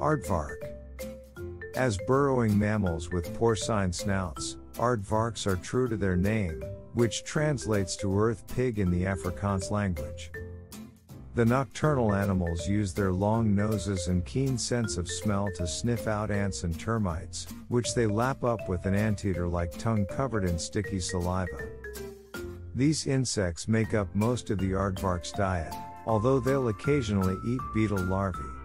Aardvark. As burrowing mammals with porcine snouts, aardvarks are true to their name, which translates to earth pig in the Afrikaans language. The nocturnal animals use their long noses and keen sense of smell to sniff out ants and termites, which they lap up with an anteater like tongue covered in sticky saliva. These insects make up most of the aardvark's diet, although they'll occasionally eat beetle larvae.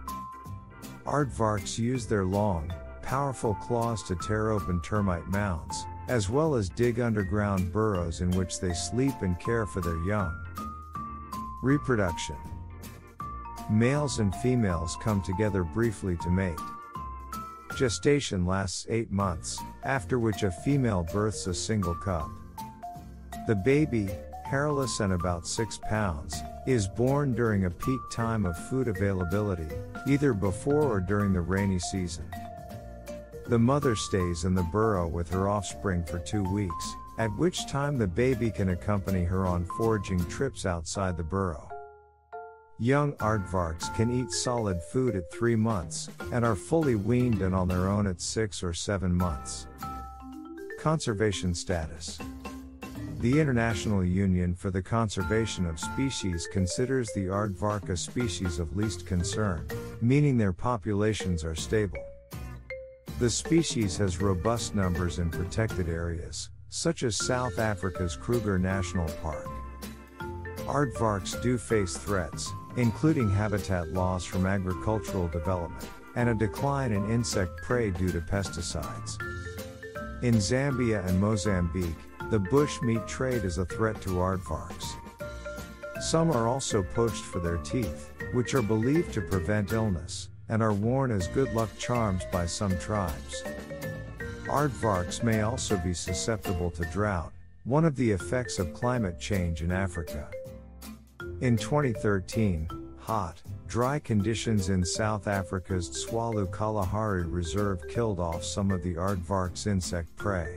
Aardvarks use their long, powerful claws to tear open termite mounds, as well as dig underground burrows in which they sleep and care for their young. Reproduction Males and females come together briefly to mate. Gestation lasts 8 months, after which a female births a single cub. The baby, hairless and about 6 pounds, is born during a peak time of food availability, either before or during the rainy season. The mother stays in the burrow with her offspring for two weeks, at which time the baby can accompany her on foraging trips outside the burrow. Young aardvarks can eat solid food at 3 months, and are fully weaned and on their own at 6 or 7 months. Conservation status The International Union for the Conservation of Species considers the aardvark a species of least concern, meaning their populations are stable. The species has robust numbers in protected areas, such as South Africa's Kruger National Park. Aardvarks do face threats, including habitat loss from agricultural development, and a decline in insect prey due to pesticides. In Zambia and Mozambique, the bush meat trade is a threat to aardvarks. Some are also poached for their teeth, which are believed to prevent illness, and are worn as good luck charms by some tribes. Aardvarks may also be susceptible to drought, one of the effects of climate change in Africa. In 2013, hot, dry conditions in South Africa's Tswalu Kalahari Reserve killed off some of the aardvark's insect prey.